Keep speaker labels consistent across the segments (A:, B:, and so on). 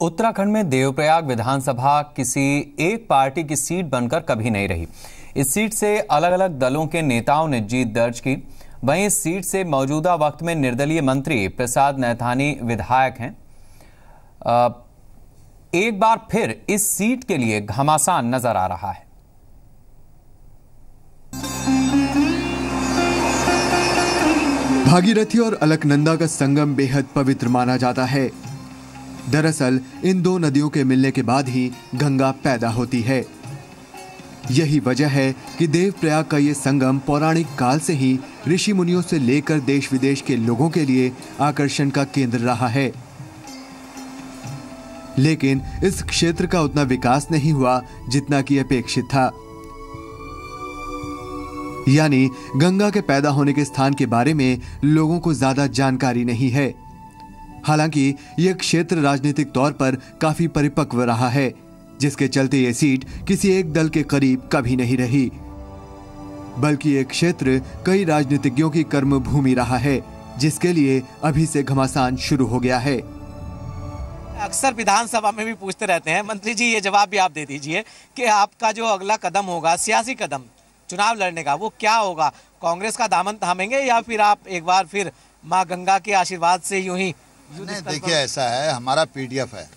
A: उत्तराखंड में देवप्रयाग विधानसभा किसी एक पार्टी की सीट बनकर कभी नहीं रही। इस सीट से अलग अलग दलों के नेताओं ने जीत दर्ज की। वहीं इस सीट से मौजूदा वक्त में निर्दलीय मंत्री प्रसाद नैथानी विधायक हैं। एक बार फिर इस सीट के लिए घमासान नज़र आ रहा है।
B: भागीरथी और अलकनंदा का संगम बेहद पवित्र माना जाता है। दरअसल, इन दो नदियों के मिलने के बाद ही गंगा पैदा होती है। यही वजह है कि देवप्रयाग का ये संगम पौराणिक काल से ही ऋषि मुनियों से लेकर देश विदेश के लोगों के लिए आकर्षण का केंद्र रहा है। लेकिन इस क्षेत्र का उतना विकास नहीं हुआ जितना कि अपेक्षित था। यानी गंगा के पैदा होने के स्थान के बारे में लोगों को ज़्यादा जानकारी नहीं है। हालाँकि यह क्षेत्र राजनीतिक तौर पर काफ़ी परिपक्व रहा है, जिसके चलते ये सीट किसी एक दल के करीब कभी नहीं रही। बल्कि ये क्षेत्र कई राजनीतिज्ञों की कर्म भूमि रहा है, जिसके लिए अभी से घमासान शुरू हो गया है।
C: अक्सर विधानसभा में भी पूछते रहते हैं। मंत्री जी, ये जवाब भी आप दे दीजिए कि आपका जो अगला कदम होगा, सियासी कदम, चुनाव लड़ने का, वो क्या होगा? कांग्रेस का दामन थामेंगे या फिर आप एक बार फिर माँ गंगा के आशीर्वाद से यूँ ही
D: नहीं देखिए ऐसा है हमारा पीडीएफ है।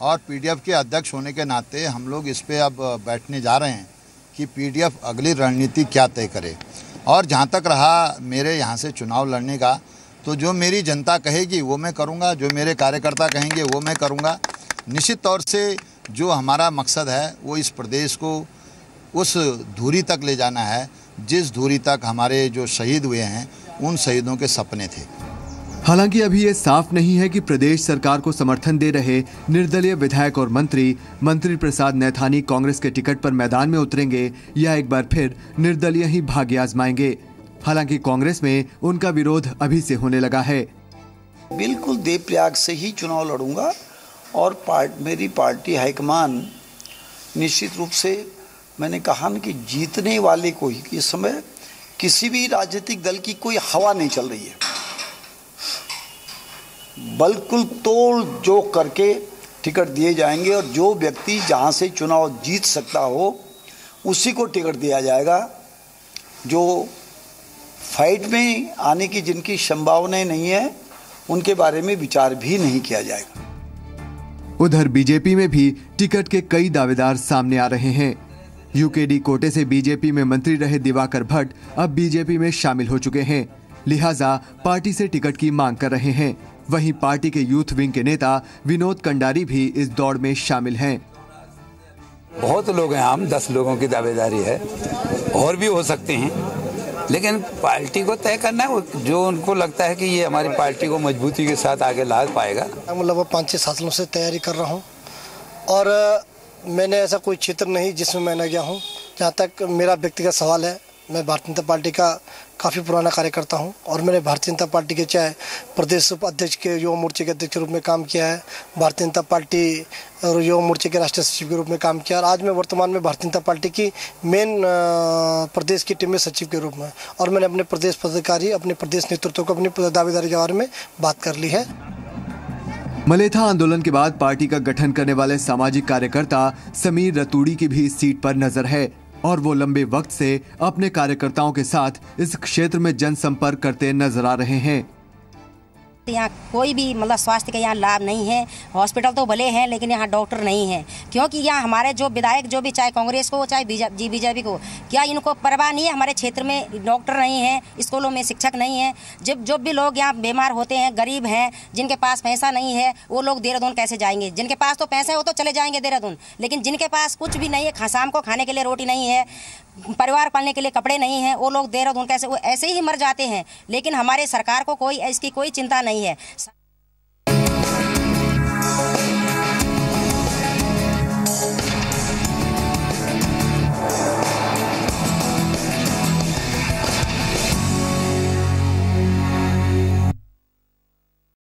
D: और पीडीएफ के अध्यक्ष होने के नाते हम लोग इस पर अब बैठने जा रहे हैं कि पीडीएफ अगली रणनीति क्या तय करे। और जहाँ तक रहा मेरे यहाँ से चुनाव लड़ने का तो जो मेरी जनता कहेगी वो मैं करूँगा जो मेरे कार्यकर्ता कहेंगे वो मैं करूँगा। निश्चित तौर से जो हमारा मकसद है वो इस प्रदेश को उस धूरी तक ले जाना है जिस धूरी तक हमारे जो शहीद हुए हैं उन शहीदों के सपने थे।
B: हालाँकि अभी ये साफ़ नहीं है कि प्रदेश सरकार को समर्थन दे रहे निर्दलीय विधायक और मंत्री मंत्री प्रसाद नैथानी कांग्रेस के टिकट पर मैदान में उतरेंगे या एक बार फिर निर्दलीय ही भाग्य आजमाएँगे। हालाँकि कांग्रेस में उनका विरोध अभी से होने लगा है।
E: बिल्कुल देवप्रयाग से ही चुनाव लड़ूँगा और पार्ट, मेरी पार्टी हाईकमान निश्चित रूप से, मैंने कहा ना कि जीतने वाले को ही इस समय किसी भी राजनीतिक दल की कोई हवा नहीं चल रही है। बिल्कुल तोड़ जो करके टिकट दिए जाएँगे और जो व्यक्ति जहाँ से चुनाव जीत सकता हो, उसी को टिकट दिया जाएगा। जो फाइट में आने की जिनकी संभावनाएँ नहीं है, उनके बारे में विचार भी नहीं किया जाएगा।
B: उधर बीजेपी में भी टिकट के कई दावेदार सामने आ रहे हैं। यूकेडी कोटे से बीजेपी में मंत्री रहे दिवाकर भट्ट अब बीजेपी में शामिल हो चुके हैं। लिहाजा पार्टी से टिकट की मांग कर रहे हैं। वहीं पार्टी के यूथ विंग के नेता विनोद कंडारी भी इस दौड़ में शामिल हैं।
F: बहुत लोग हैं हम दस लोगों की दावेदारी है और भी हो सकते हैं। लेकिन पार्टी को तय करना है जो उनको लगता है कि ये हमारी पार्टी को मजबूती के साथ आगे ला पाएगा।
G: मतलब पाँच छः सालों से तैयारी कर रहा हूँ और मैंने ऐसा कोई क्षेत्र नहीं जिसमें मैं न गया हूँ। जहाँ तक मेरा व्यक्तिगत सवाल है मैं भारतीय जनता पार्टी का काफ़ी पुराना कार्यकर्ता हूँ और मैंने भारतीय जनता पार्टी के चाहे प्रदेश अध्यक्ष के युवा मोर्चे के अध्यक्ष के रूप में काम किया है, भारतीय जनता पार्टी और युवा मोर्चे के राष्ट्रीय सचिव के रूप में काम किया और आज मैं वर्तमान में भारतीय जनता पार्टी की मेन प्रदेश की टीम में सचिव के रूप में और मैंने अपने प्रदेश पदाधिकारी, अपने प्रदेश नेतृत्व को अपनी दावेदारी के बारे में बात कर ली है।
B: मलेथा आंदोलन के बाद पार्टी का गठन करने वाले सामाजिक कार्यकर्ता समीर रतूड़ी की भी इस सीट पर नज़र है। और वो लंबे वक्त से अपने कार्यकर्ताओं के साथ इस क्षेत्र में जनसंपर्क करते नज़र आ रहे हैं।
H: तो यहाँ कोई भी मतलब स्वास्थ्य का यहाँ लाभ नहीं है। हॉस्पिटल तो भले हैं, लेकिन यहाँ डॉक्टर नहीं है। क्योंकि यहाँ हमारे जो विधायक, जो भी चाहे कांग्रेस को, चाहे जी, बीजेपी को, क्या इनको परवाह नहीं है? हमारे क्षेत्र में डॉक्टर नहीं है, स्कूलों में शिक्षक नहीं है। जब जो भी लोग यहाँ बीमार होते हैं, गरीब हैं, जिनके पास पैसा नहीं है, वो लोग देहरादून कैसे जाएँगे? जिनके पास तो पैसा है, वो तो चले जाएँगे देहरादून। लेकिन जिनके पास कुछ भी नहीं है शाम को खाने के लिए रोटी नहीं है, परिवार पालने के लिए कपड़े नहीं हैं, वो लोग देहरादून कैसे, वो ऐसे ही मर जाते हैं। लेकिन हमारे सरकार को कोई, इसकी कोई चिंता नहीं है।